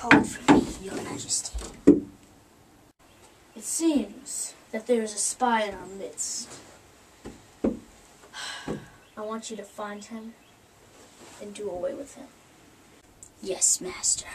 call for me, your majesty. It seems that there is a spy in our midst. I want you to find him and do away with him. Yes, master.